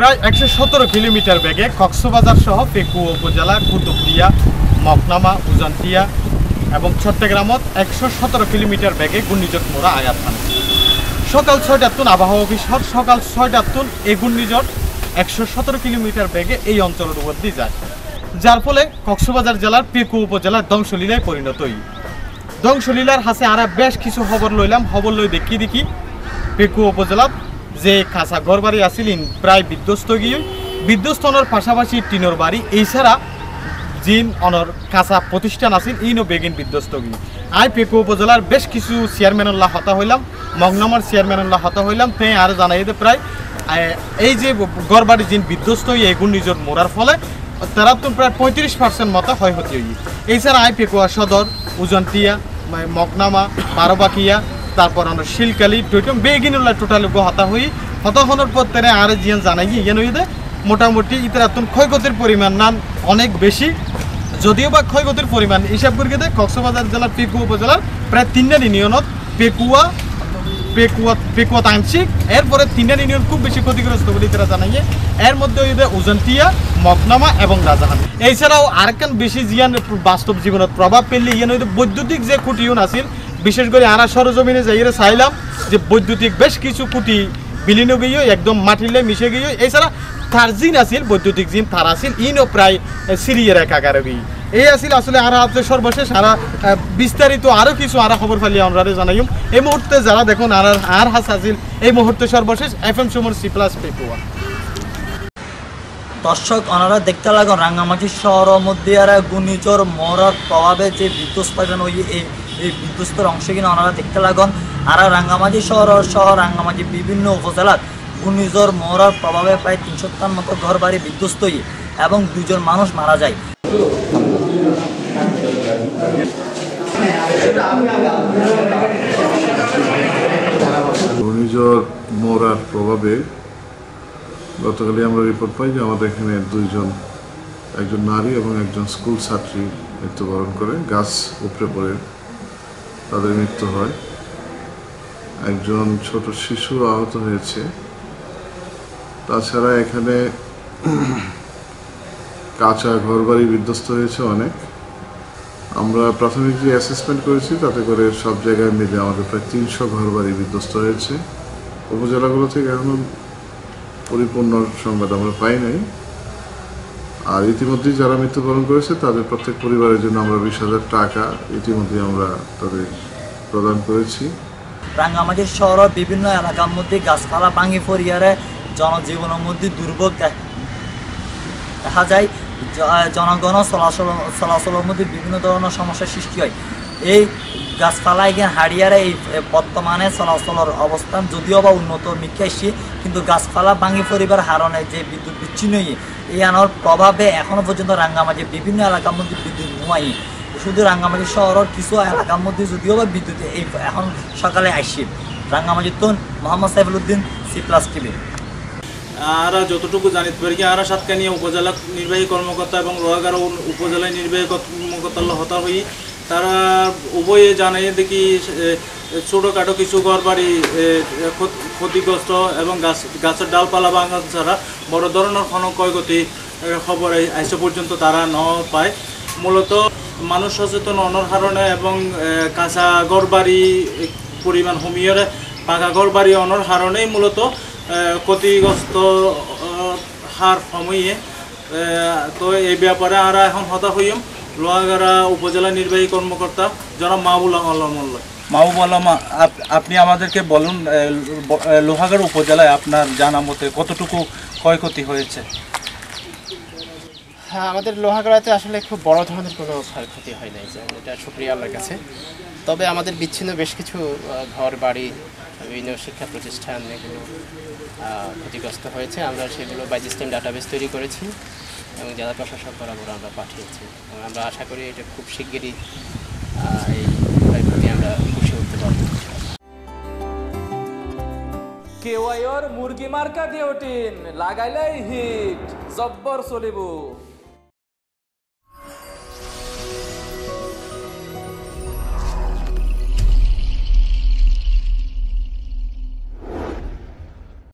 প্রায় একশো সতেরো কিলোমিটার বেগে কক্সবাজার সহ পেকু উপজেলা, কুতুবদিয়া, মকনামা উজানতিয়া এবং চট্টগ্রামত একশো সতেরো কিলোমিটার বেগে ঘূর্ণিঝড় মোড়া আঘাত হানে। সকাল ছয়টার তুন আবহাওয়া অফিসর, সকাল ছয়টার তুন এই ঘূর্ণিঝড় একশো সতেরো কিলোমিটার বেগে এই অঞ্চলের উপর দিয়ে যায়, যার ফলে কক্সবাজার জেলার পেকু উপজেলার ধ্বংসলীলায় পরিণত হই। ধ্বংসলীলার হাসে আরা বেশ কিছু খবর লইলাম, খবর লই দেখি দেখি পেকু উপজেলাত যে কাঁচা ঘর বাড়ি আসিলেন প্রায় বিধ্বস্ত গিয়ে বিধ্বস্তনের পাশাপাশি টিনের বাড়ি এছাড়া জিন অনর কাঁচা প্রতিষ্ঠান আছিল ইনও বেগিন বিধ্বস্ত গিয়ে। আই পেকু উপজেলার বেশ কিছু চেয়ারম্যানুল্লাহ হতা হইলাম, মগনামার চেয়ারম্যানুল্লাহ হতা হইলাম, তে আর জানাই যে প্রায় এই যে গড়বাড়ি জিন বিধ্বস্ত হয়ে এই ঘূর্ণিঝড় মোড়ার ফলে, তারা তো প্রায় পঁয়ত্রিশ পার্সেন্ট মতো ক্ষয়ক্ষতি হই এছাড়া আই পেকুয়া সদর উজন্তিয়া মগনামা, বারোবাকিয়া তারপর আমরা শিলকালি টৈটম বেগিনুল্লাহ টোটাল হতা হই। হতা হওয়ার পর তারা আর জিয়ান জানাই ইয়েন হইতে মোটামুটি ইতার ক্ষয়ক্ষতির পরিমাণ নান অনেক বেশি। যদিও বা ক্ষয়ক্ষতির পরিমাণ হিসাব করে গেলে কক্সবাজার জেলার পেকুয়া উপজেলার প্রায় তিনটা ইউনিয়নত পেকুয়া পেকুয়া পেকুয়া তাংশিক। এরপরে তিনটা ইউনিয়ন খুব বেশি ক্ষতিগ্রস্ত বলে তারা জানাইয়ে এর মধ্যে যে উজন্তিয়া, মকনামা এবং রাজাহান এছাড়াও আরেকখান বেশি জিয়ান বাস্তব জীবনত প্রভাব পেলে ইয়ান যে বৈদ্যুতিক যে খুঁটিউন আছিল বিশেষ করে আনা সরজমিনে যাইয়ে চাইলাম যে বৈদ্যুতিক বেশ কিছু খুঁটি বিলীন গিয়ে, একদম মাটিলে মিশে গিয়ে, এছাড়া তার জিন আছিল, বৈদ্যুতিক জিন, তার আছিল, ইনও প্রায় সিরিয়ে একাকার গিয়ে এই আছিল আসলে আর আছে সর্বশেষ, আর বিস্তারিত আরও কিছু আর খবর ফালি আমরা জানাইম। এই মুহূর্তে যারা দেখুন, আর আর হাস আছিল, এই মুহূর্তে সর্বশেষ এফ এম সুমর সি প্লাস পেপুয়া। দর্শক ওনারা দেখতে লাগুন রাঙ্গামাটি শহর মধ্যে আর ঘূর্ণিঝড় মরার প্রভাবে যে বিদ্যুৎ এই এই বিধ্বস্তর অংশ কিনা ওনারা দেখতে লাগুন। আর রাঙ্গামাটি শহর সহ রাঙ্গামাটি বিভিন্ন উপজেলার ঘূর্ণিঝড় মরার প্রভাবে প্রায় তিনশোটার মতো ঘর বাড়ি বিধ্বস্ত হয়ে এবং দুজন মানুষ মারা যায়। ঘূর্ণিঝড় মোরার প্রভাবে গতকালই আমরা রিপোর্ট পাই যে আমাদের এখানে দুইজন, একজন নারী এবং একজন স্কুল ছাত্রী মৃত্যুবরণ করে। গাছ উপড়ে পড়ে। তাদের মৃত্যু হয়। একজন ছোট শিশু আহত হয়েছে। তাছাড়া এখানে কাঁচা ঘরবাড়ি বিধ্বস্ত হয়েছে অনেক। আমরা প্রাথমিক যে অ্যাসেসমেন্ট করেছি, তাতে করে সব জায়গায় মিলে আমাদের প্রায় তিনশো ঘরবাড়ি বিধ্বস্ত হয়েছে। উপজেলাগুলো থেকে এখনও পরিপূর্ণ সংবাদ আমরা পাই নাই। আর ইতিমধ্যেই যারা মৃত্যুবরণ করেছে, তাদের প্রত্যেক পরিবারের জন্য আমরা বিশ হাজার টাকা ইতিমধ্যে আমরা তাদের প্রদান করেছি। রাঙ্গামাটি শহর বিভিন্ন এলাকার মধ্যে গাছপালা ভাঙি পরিয়ারে জনজীবনের মধ্যে দুর্ভোগ দেখা যায় জনগণ চলাচল চলাচলের মধ্যে বিভিন্ন ধরনের সমস্যার সৃষ্টি হয়। এই গাছপালা এখানে হারিয়ারে এই বর্তমানে চলাচলের অবস্থান। যদিও বা উন্নত মিক্ষাইছি কিন্তু গাছপালা ভাঙি পরিবার হারণে যে বিদ্যুৎ বিচ্ছিন্ন হয়ে এই আনার প্রভাবে এখনও পর্যন্ত রাঙ্গামাটির বিভিন্ন এলাকার মধ্যে বিদ্যুৎ নোয়াই। শুধু রাঙ্গামাটি শহরের কিছু এলাকার মধ্যে যদিও বা বিদ্যুৎ এই, এখন সকালে আসি রাঙ্গামাটির তো Mohammad Saiful Uddin, C plus TV. আরা যতটুকু জানিতে পারি আরা সাতকানিয়া উপজেলা নির্বাহী কর্মকর্তা এবং লোহাগাড়া উপজেলা নির্বাহী কর্মকর্তার হতা হই। তারা উভয়ে জানাই দেখি ছোটোখাটো কিছু ঘর বাড়ি এ, ক্ষত- ক্ষতিগ্রস্ত এবং গাছ গাছের ডালপালা ভাঙা ছাড়া বড় ধরনের কোনো ক্ষয়ক্ষতি খবর আই- আইসে পর্যন্ত তারা ন পায়। মূলত মানুষ সচেতন অনর কারণে এবং কাঁচা ঘর বাড়ি এ, পরিমাণ কমিয়ে পাকা ঘর বাড়ি অনর কারণেই মূলত ক্ষতিগ্রস্ত হার কমিয়ে তো এই ব্যাপারে আমরা এখন হতা হইম লোহাগাড়া উপজেলা নির্বাহী কর্মকর্তা জনাব মাহবুল আলম মোল্লা। মাহবুব আলম আপ- আপনি আমাদেরকে বলুন লোহাগাড়া উপজেলায় আপনার জানা মতে কতটুকু ক্ষয়ক্ষতি হয়েছে? হ্যাঁ আমাদের লোহাগড়াতে আসলে খুব বড় ধরনের কোনো ক্ষয়ক্ষতি হয় নাই যে এটা সুপ্রিয়া আল্লাহর কাছে। তবে আমাদের বিচ্ছিন্ন বেশ কিছু ঘর বাড়ি বিভিন্ন শিক্ষা প্রতিষ্ঠান এগুলো ক্ষতিগ্রস্ত হয়েছে। আমরা সেগুলো বাই সিস্টেম ডাটাবেস তৈরি করেছি। এবং জেলা প্রশাসক বরাবর আমরা পাঠিয়েছি। এবং আমরা আশা করি এটা খুব শিগগিরই এই প্রতি আমরা খুশি হতে পারব। কেওয়াইর মুরগি মার্কা দিয়ে লাগাইলাই হিট, জব্বর চলিব।